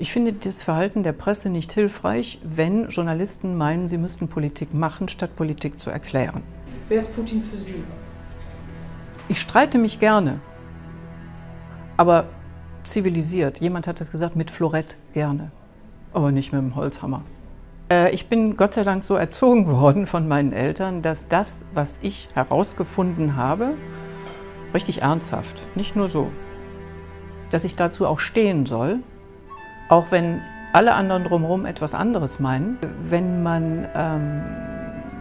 Ich finde das Verhalten der Presse nicht hilfreich, wenn Journalisten meinen, sie müssten Politik machen, statt Politik zu erklären. Wer ist Putin für Sie? Ich streite mich gerne, aber zivilisiert. Jemand hat das gesagt, mit Florett gerne, aber nicht mit dem Holzhammer. Äh, ich bin Gott sei Dank so erzogen worden von meinen Eltern, dass das, was ich herausgefunden habe, richtig ernsthaft, nicht nur so, dass ich dazu auch stehen soll auch wenn alle anderen drumherum etwas anderes meinen, wenn man ähm,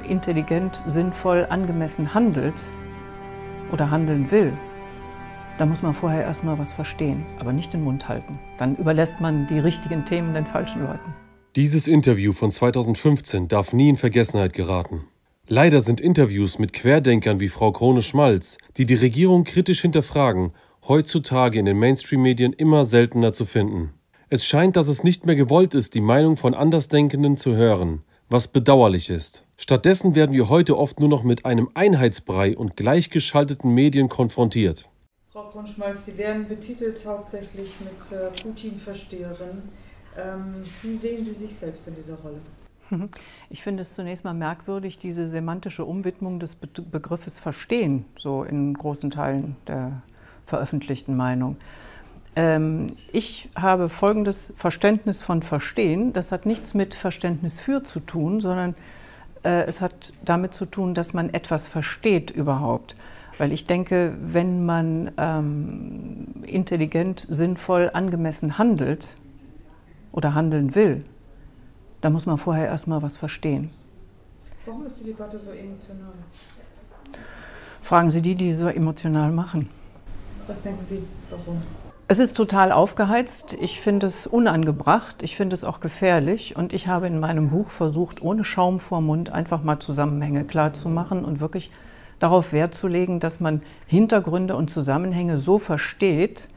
intelligent, sinnvoll, angemessen handelt oder handeln will, dann muss man vorher erstmal was verstehen, aber nicht den Mund halten. Dann überlässt man die richtigen Themen den falschen Leuten. Dieses Interview von 2015 darf nie in Vergessenheit geraten. Leider sind Interviews mit Querdenkern wie Frau Krone-Schmalz, die die Regierung kritisch hinterfragen, heutzutage in den Mainstream-Medien immer seltener zu finden. Es scheint, dass es nicht mehr gewollt ist, die Meinung von Andersdenkenden zu hören, was bedauerlich ist. Stattdessen werden wir heute oft nur noch mit einem Einheitsbrei und gleichgeschalteten Medien konfrontiert. Frau Kronschmalz, Sie werden betitelt hauptsächlich mit äh, Putin-Versteherin. Ähm, wie sehen Sie sich selbst in dieser Rolle? Ich finde es zunächst mal merkwürdig, diese semantische Umwidmung des Be Begriffes Verstehen, so in großen Teilen der veröffentlichten Meinung. Ähm, ich habe folgendes Verständnis von Verstehen. Das hat nichts mit Verständnis für zu tun, sondern äh, es hat damit zu tun, dass man etwas versteht überhaupt. Weil ich denke, wenn man ähm, intelligent, sinnvoll, angemessen handelt oder handeln will, dann muss man vorher erstmal was verstehen. Warum ist die Debatte so emotional? Fragen Sie die, die so emotional machen. Was denken Sie, warum? Es ist total aufgeheizt. Ich finde es unangebracht. Ich finde es auch gefährlich. Und ich habe in meinem Buch versucht, ohne Schaum vor Mund einfach mal Zusammenhänge klarzumachen und wirklich darauf Wert zu legen, dass man Hintergründe und Zusammenhänge so versteht,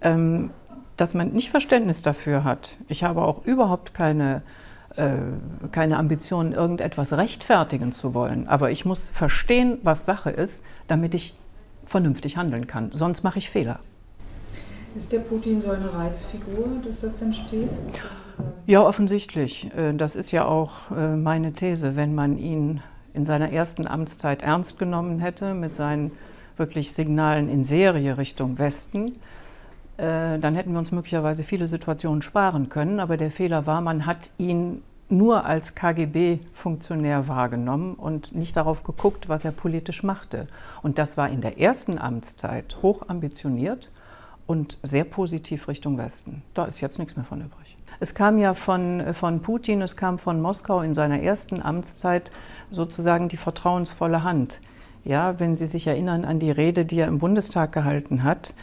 ähm, dass man nicht Verständnis dafür hat. Ich habe auch überhaupt keine, äh, keine Ambition, irgendetwas rechtfertigen zu wollen. Aber ich muss verstehen, was Sache ist, damit ich vernünftig handeln kann. Sonst mache ich Fehler. Ist der Putin so eine Reizfigur, dass das entsteht? Ja, offensichtlich. Äh, das ist ja auch äh, meine These. Wenn man ihn in seiner ersten Amtszeit ernst genommen hätte, mit seinen wirklich Signalen in Serie Richtung Westen, äh, dann hätten wir uns möglicherweise viele Situationen sparen können. Aber der Fehler war, man hat ihn nur als KGB-Funktionär wahrgenommen und nicht darauf geguckt, was er politisch machte. Und das war in der ersten Amtszeit hoch ambitioniert und sehr positiv Richtung Westen. Da ist jetzt nichts mehr von übrig. Es kam ja von, von Putin, es kam von Moskau in seiner ersten Amtszeit sozusagen die vertrauensvolle Hand. Ja, wenn Sie sich erinnern an die Rede, die er im Bundestag gehalten hat,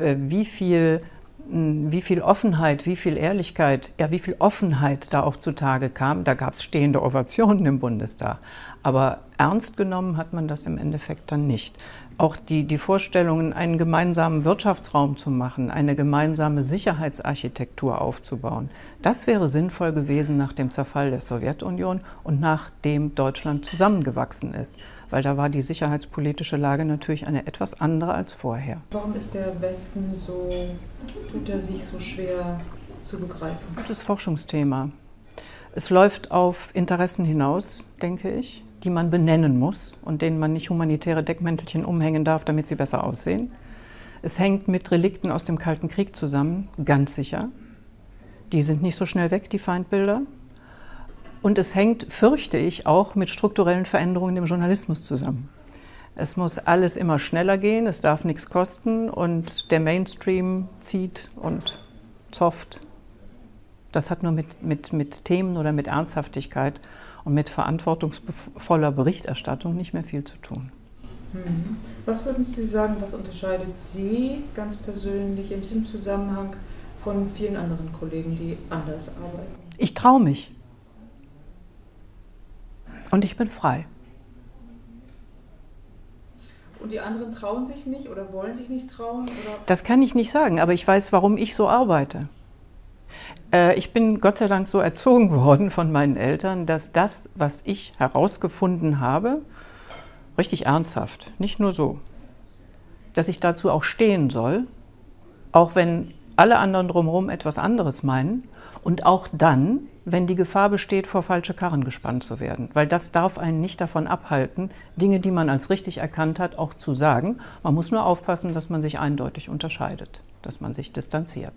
äh, wie viel, wie viel Offenheit, wie viel Ehrlichkeit, ja, wie viel Offenheit da auch zutage kam. Da gab es stehende Ovationen im Bundestag. Aber ernst genommen hat man das im Endeffekt dann nicht auch die, die Vorstellungen, einen gemeinsamen Wirtschaftsraum zu machen, eine gemeinsame Sicherheitsarchitektur aufzubauen, das wäre sinnvoll gewesen nach dem Zerfall der Sowjetunion und nachdem Deutschland zusammengewachsen ist. Weil da war die sicherheitspolitische Lage natürlich eine etwas andere als vorher. Warum ist der Westen so, tut er sich so schwer zu begreifen? Gutes Forschungsthema. Es läuft auf Interessen hinaus, denke ich die man benennen muss und denen man nicht humanitäre Deckmäntelchen umhängen darf, damit sie besser aussehen. Es hängt mit Relikten aus dem Kalten Krieg zusammen, ganz sicher. Die sind nicht so schnell weg, die Feindbilder. Und es hängt, fürchte ich, auch mit strukturellen Veränderungen im Journalismus zusammen. Es muss alles immer schneller gehen, es darf nichts kosten und der Mainstream zieht und zofft. Das hat nur mit, mit, mit Themen oder mit Ernsthaftigkeit und mit verantwortungsvoller Berichterstattung nicht mehr viel zu tun. Mhm. Was würden Sie sagen, was unterscheidet Sie ganz persönlich in diesem Zusammenhang von vielen anderen Kollegen, die anders arbeiten? Ich traue mich. Und ich bin frei. Und die anderen trauen sich nicht oder wollen sich nicht trauen? Oder? Das kann ich nicht sagen, aber ich weiß, warum ich so arbeite. Äh, ich bin Gott sei Dank so erzogen worden von meinen Eltern, dass das, was ich herausgefunden habe, richtig ernsthaft, nicht nur so, dass ich dazu auch stehen soll, auch wenn alle anderen drumherum etwas anderes meinen und auch dann, wenn die Gefahr besteht, vor falsche Karren gespannt zu werden. Weil das darf einen nicht davon abhalten, Dinge, die man als richtig erkannt hat, auch zu sagen. Man muss nur aufpassen, dass man sich eindeutig unterscheidet, dass man sich distanziert.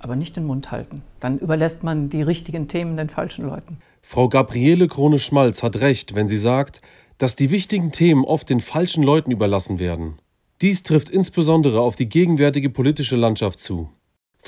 Aber nicht den Mund halten. Dann überlässt man die richtigen Themen den falschen Leuten. Frau Gabriele Krone-Schmalz hat recht, wenn sie sagt, dass die wichtigen Themen oft den falschen Leuten überlassen werden. Dies trifft insbesondere auf die gegenwärtige politische Landschaft zu.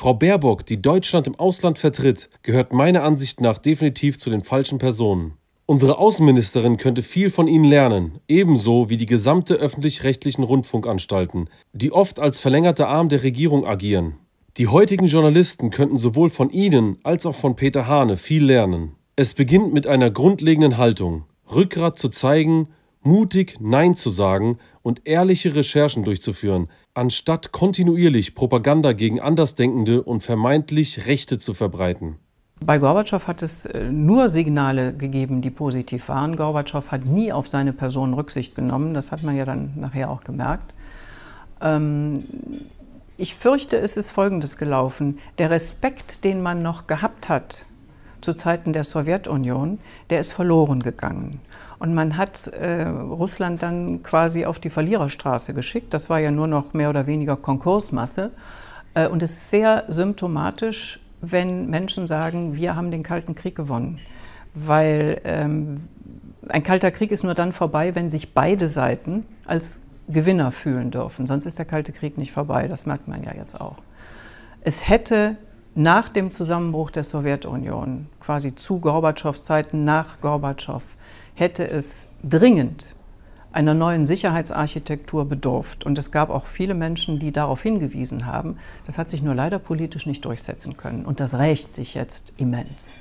Frau Baerbock, die Deutschland im Ausland vertritt, gehört meiner Ansicht nach definitiv zu den falschen Personen. Unsere Außenministerin könnte viel von ihnen lernen, ebenso wie die gesamte öffentlich-rechtlichen Rundfunkanstalten, die oft als verlängerter Arm der Regierung agieren. Die heutigen Journalisten könnten sowohl von ihnen als auch von Peter Hahne viel lernen. Es beginnt mit einer grundlegenden Haltung, Rückgrat zu zeigen, mutig Nein zu sagen und ehrliche Recherchen durchzuführen, anstatt kontinuierlich Propaganda gegen Andersdenkende und vermeintlich Rechte zu verbreiten. Bei Gorbatschow hat es äh, nur Signale gegeben, die positiv waren. Gorbatschow hat nie auf seine Person Rücksicht genommen. Das hat man ja dann nachher auch gemerkt. Ähm, ich fürchte, es ist Folgendes gelaufen. Der Respekt, den man noch gehabt hat zu Zeiten der Sowjetunion, der ist verloren gegangen. Und man hat äh, Russland dann quasi auf die Verliererstraße geschickt. Das war ja nur noch mehr oder weniger Konkursmasse. Äh, und es ist sehr symptomatisch, wenn Menschen sagen, wir haben den Kalten Krieg gewonnen. Weil ähm, ein kalter Krieg ist nur dann vorbei, wenn sich beide Seiten als Gewinner fühlen dürfen. Sonst ist der Kalte Krieg nicht vorbei. Das merkt man ja jetzt auch. Es hätte nach dem Zusammenbruch der Sowjetunion, quasi zu Gorbatschows Zeiten nach Gorbatschow, hätte es dringend einer neuen Sicherheitsarchitektur bedurft. Und es gab auch viele Menschen, die darauf hingewiesen haben. Das hat sich nur leider politisch nicht durchsetzen können. Und das rächt sich jetzt immens.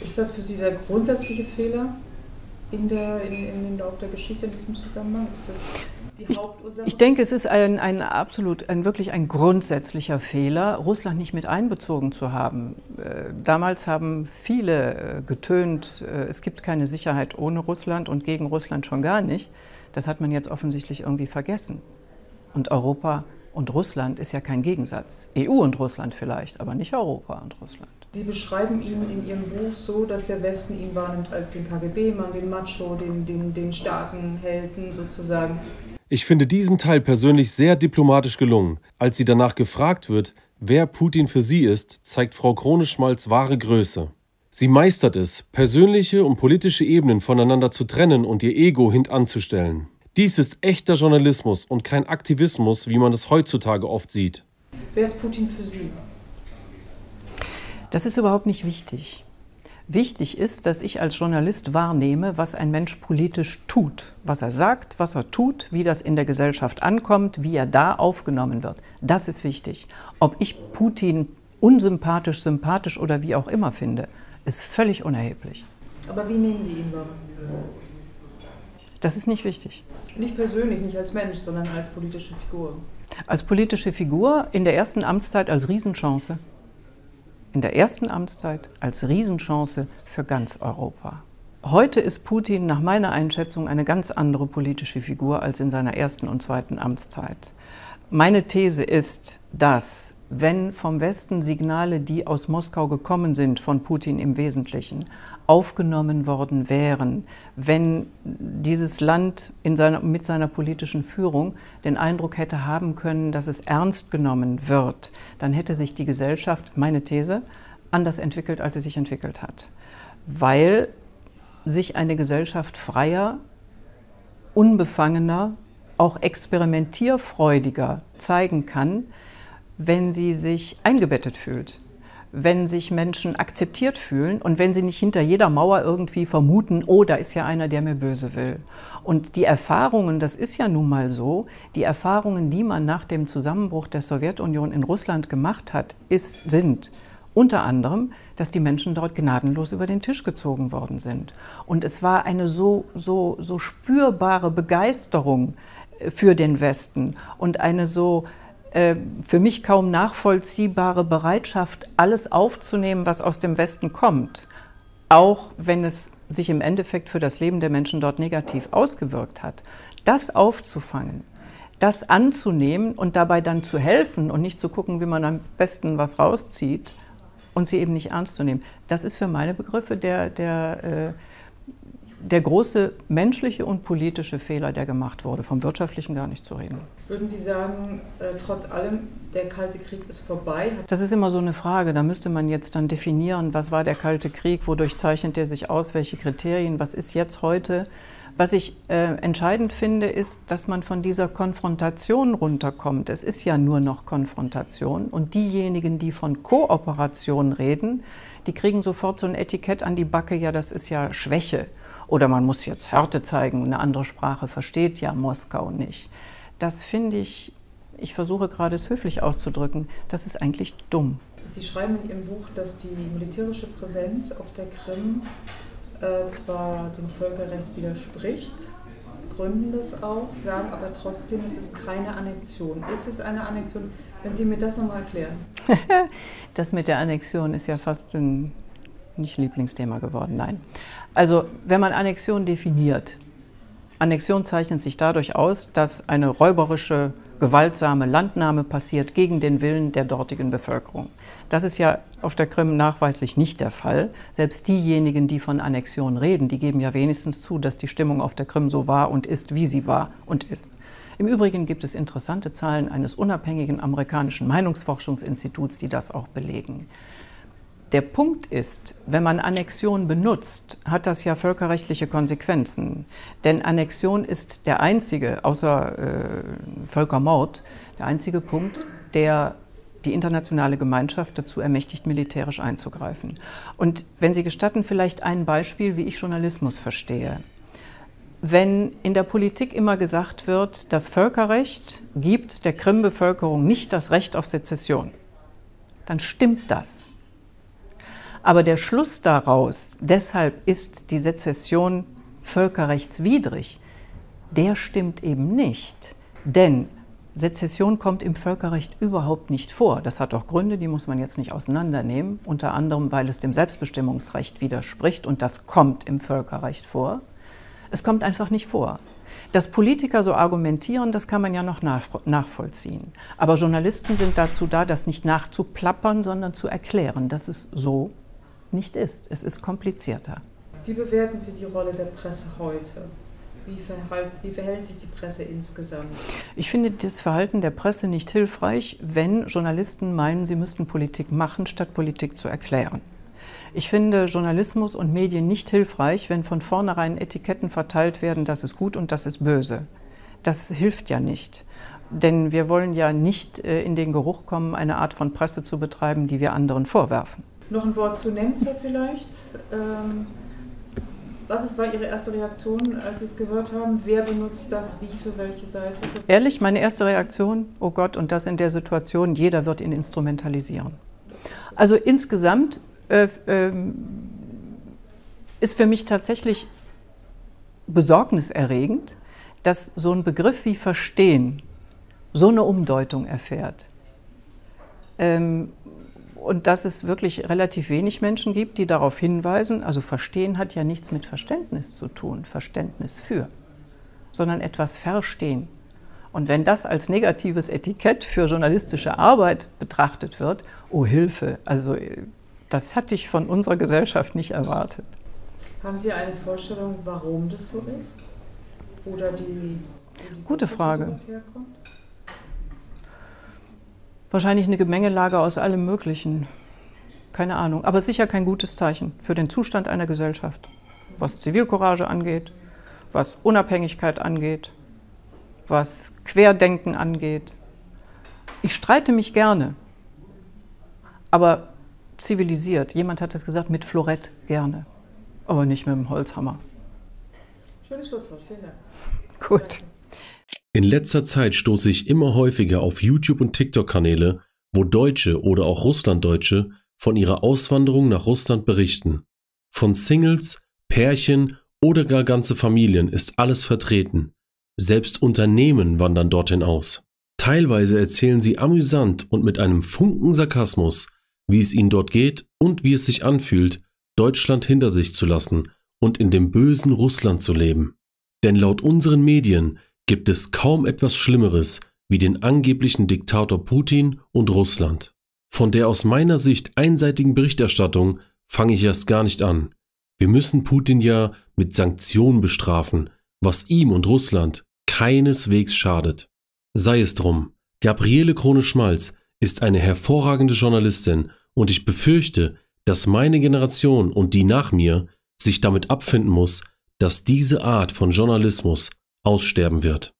Ist das für Sie der grundsätzliche Fehler in, der, in, in dem Lauf der Geschichte in diesem Zusammenhang? Ist das die Hauptursache? Ich, ich denke, es ist ein, ein absolut, ein wirklich ein grundsätzlicher Fehler, Russland nicht mit einbezogen zu haben. Äh, damals haben viele äh, getönt, äh, es gibt keine Sicherheit ohne Russland und gegen Russland schon gar nicht. Das hat man jetzt offensichtlich irgendwie vergessen. Und Europa und Russland ist ja kein Gegensatz. EU und Russland vielleicht, aber nicht Europa und Russland. Sie beschreiben ihn in Ihrem Buch so, dass der Westen ihn wahrnimmt als den KGB-Mann, den Macho, den, den, den starken Helden sozusagen. Ich finde diesen Teil persönlich sehr diplomatisch gelungen. Als sie danach gefragt wird, wer Putin für sie ist, zeigt Frau Kroneschmalz wahre Größe. Sie meistert es, persönliche und politische Ebenen voneinander zu trennen und ihr Ego hintanzustellen. Dies ist echter Journalismus und kein Aktivismus, wie man es heutzutage oft sieht. Wer ist Putin für Sie? Das ist überhaupt nicht wichtig. Wichtig ist, dass ich als Journalist wahrnehme, was ein Mensch politisch tut, was er sagt, was er tut, wie das in der Gesellschaft ankommt, wie er da aufgenommen wird. Das ist wichtig. Ob ich Putin unsympathisch, sympathisch oder wie auch immer finde, ist völlig unerheblich. Aber wie nehmen Sie ihn wahr? Das ist nicht wichtig. Nicht persönlich, nicht als Mensch, sondern als politische Figur. Als politische Figur in der ersten Amtszeit als Riesenchance in der ersten Amtszeit als Riesenchance für ganz Europa. Heute ist Putin nach meiner Einschätzung eine ganz andere politische Figur als in seiner ersten und zweiten Amtszeit. Meine These ist, dass wenn vom Westen Signale, die aus Moskau gekommen sind, von Putin im Wesentlichen, aufgenommen worden wären, wenn dieses Land seiner, mit seiner politischen Führung den Eindruck hätte haben können, dass es ernst genommen wird, dann hätte sich die Gesellschaft, meine These, anders entwickelt, als sie sich entwickelt hat. Weil sich eine Gesellschaft freier, unbefangener, auch experimentierfreudiger zeigen kann, wenn sie sich eingebettet fühlt wenn sich Menschen akzeptiert fühlen und wenn sie nicht hinter jeder Mauer irgendwie vermuten, oh, da ist ja einer, der mir böse will. Und die Erfahrungen, das ist ja nun mal so, die Erfahrungen, die man nach dem Zusammenbruch der Sowjetunion in Russland gemacht hat, ist, sind unter anderem, dass die Menschen dort gnadenlos über den Tisch gezogen worden sind. Und es war eine so, so, so spürbare Begeisterung für den Westen und eine so äh, für mich kaum nachvollziehbare Bereitschaft, alles aufzunehmen, was aus dem Westen kommt, auch wenn es sich im Endeffekt für das Leben der Menschen dort negativ ausgewirkt hat, das aufzufangen, das anzunehmen und dabei dann zu helfen und nicht zu gucken, wie man am besten was rauszieht und sie eben nicht ernst zu nehmen, das ist für meine Begriffe der, der, äh, der große menschliche und politische Fehler, der gemacht wurde, vom wirtschaftlichen gar nicht zu reden. Würden Sie sagen, äh, trotz allem, der Kalte Krieg ist vorbei? Das ist immer so eine Frage. Da müsste man jetzt dann definieren, was war der Kalte Krieg, wodurch zeichnet er sich aus, welche Kriterien, was ist jetzt heute. Was ich äh, entscheidend finde, ist, dass man von dieser Konfrontation runterkommt. Es ist ja nur noch Konfrontation. Und diejenigen, die von Kooperation reden, die kriegen sofort so ein Etikett an die Backe, ja, das ist ja Schwäche. Oder man muss jetzt Härte zeigen, eine andere Sprache versteht ja Moskau nicht. Das finde ich, ich versuche gerade es höflich auszudrücken, das ist eigentlich dumm. Sie schreiben in Ihrem Buch, dass die militärische Präsenz auf der Krim äh, zwar dem Völkerrecht widerspricht, gründen das auch, sagen aber trotzdem, es ist keine Annexion. Ist es eine Annexion? Wenn Sie mir das nochmal erklären. das mit der Annexion ist ja fast ein nicht Lieblingsthema geworden, nein. Also wenn man Annexion definiert, Annexion zeichnet sich dadurch aus, dass eine räuberische, gewaltsame Landnahme passiert gegen den Willen der dortigen Bevölkerung. Das ist ja auf der Krim nachweislich nicht der Fall. Selbst diejenigen, die von Annexion reden, die geben ja wenigstens zu, dass die Stimmung auf der Krim so war und ist, wie sie war und ist. Im Übrigen gibt es interessante Zahlen eines unabhängigen amerikanischen Meinungsforschungsinstituts, die das auch belegen. Der Punkt ist, wenn man Annexion benutzt, hat das ja völkerrechtliche Konsequenzen. Denn Annexion ist der einzige, außer äh, Völkermord, der einzige Punkt, der die internationale Gemeinschaft dazu ermächtigt, militärisch einzugreifen. Und wenn Sie gestatten, vielleicht ein Beispiel, wie ich Journalismus verstehe. Wenn in der Politik immer gesagt wird, das Völkerrecht gibt der Krim-Bevölkerung nicht das Recht auf Sezession, dann stimmt das. Aber der Schluss daraus, deshalb ist die Sezession völkerrechtswidrig, der stimmt eben nicht. Denn Sezession kommt im Völkerrecht überhaupt nicht vor. Das hat auch Gründe, die muss man jetzt nicht auseinandernehmen. Unter anderem, weil es dem Selbstbestimmungsrecht widerspricht und das kommt im Völkerrecht vor. Es kommt einfach nicht vor. Dass Politiker so argumentieren, das kann man ja noch nachvollziehen. Aber Journalisten sind dazu da, das nicht nachzuplappern, sondern zu erklären, dass es so nicht ist. Es ist komplizierter. Wie bewerten Sie die Rolle der Presse heute? Wie, verhalt, wie, verhält sich die Presse insgesamt? Ich finde das Verhalten der Presse nicht hilfreich, wenn Journalisten meinen, sie müssten Politik machen, statt Politik zu erklären. Ich finde Journalismus und Medien nicht hilfreich, wenn von vornherein Etiketten verteilt werden, das ist gut und das ist böse. Das hilft ja nicht. Denn wir wollen ja nicht äh, in den Geruch kommen, eine Art von Presse zu betreiben, die wir anderen vorwerfen. Noch ein Wort zu Nemzer vielleicht. Ähm was war Ihre erste Reaktion, als Sie es gehört haben? Wer benutzt das wie für welche Seite? Ehrlich, meine erste Reaktion, oh Gott, und das in der Situation, jeder wird ihn instrumentalisieren. Also insgesamt äh, äh, ist für mich tatsächlich besorgniserregend, dass so ein Begriff wie Verstehen so eine Umdeutung erfährt. Ähm, und dass es wirklich relativ wenig Menschen gibt, die darauf hinweisen, also Verstehen hat ja nichts mit Verständnis zu tun, Verständnis für, sondern etwas verstehen. Und wenn das als negatives Etikett für journalistische Arbeit betrachtet wird, oh Hilfe, also das hatte ich von unserer Gesellschaft nicht erwartet. Haben Sie eine Vorstellung, warum das so ist? Oder die, die Gute Frage. Wahrscheinlich eine Gemengelage aus allem Möglichen. Keine Ahnung. Aber sicher kein gutes Zeichen für den Zustand einer Gesellschaft. Was Zivilcourage angeht, was Unabhängigkeit angeht, was Querdenken angeht. Ich streite mich gerne, aber zivilisiert. Jemand hat das gesagt, mit Florett gerne, aber nicht mit dem Holzhammer. Schönes Schlusswort, vielen Dank. Gut. In letzter Zeit stoße ich immer häufiger auf YouTube und TikTok-Kanäle, wo Deutsche oder auch Russlanddeutsche von ihrer Auswanderung nach Russland berichten. Von Singles, Pärchen oder gar ganze Familien ist alles vertreten. Selbst Unternehmen wandern dorthin aus. Teilweise erzählen sie amüsant und mit einem Funken Sarkasmus, wie es ihnen dort geht und wie es sich anfühlt, Deutschland hinter sich zu lassen und in dem bösen Russland zu leben. Denn laut unseren Medien gibt es kaum etwas Schlimmeres wie den angeblichen Diktator Putin und Russland. Von der aus meiner Sicht einseitigen Berichterstattung fange ich erst gar nicht an. Wir müssen Putin ja mit Sanktionen bestrafen, was ihm und Russland keineswegs schadet. Sei es drum, Gabriele Krone-Schmalz ist eine hervorragende Journalistin und ich befürchte, dass meine Generation und die nach mir sich damit abfinden muss, dass diese Art von Journalismus aussterben wird.